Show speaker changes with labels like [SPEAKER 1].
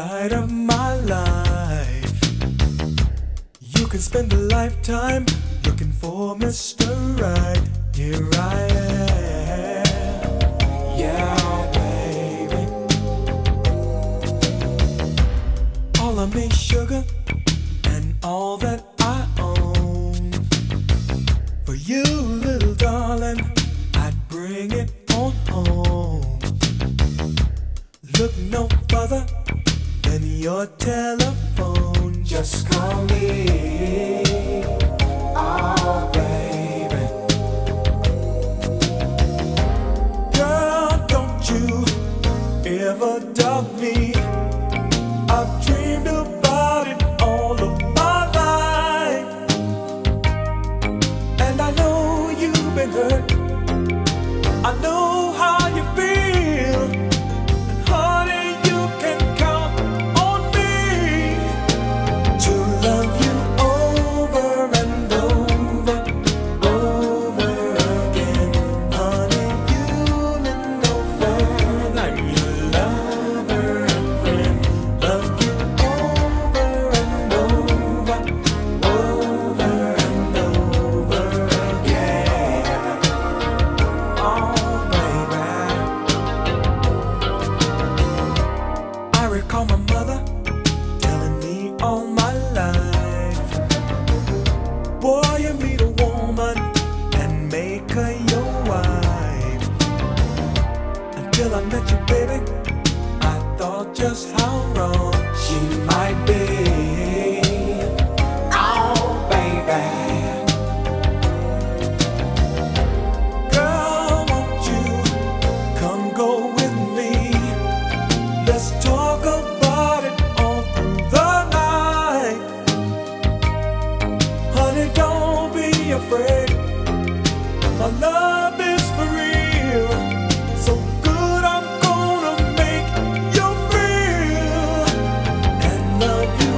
[SPEAKER 1] light of my life. You can spend a lifetime looking for Mr. Right. Here I am. Yeah, baby. All of me sugar and all that I own. For you, little darling, I'd bring it on home. Look no further than your telephone. Just call me. Oh, baby. Girl, don't you ever doubt me. I've mother telling me all my life. Boy, you meet a woman and make her your wife. Until I met you, baby, I thought just how wrong she might be. Afraid. My love is for real. So good, I'm gonna make you feel and love you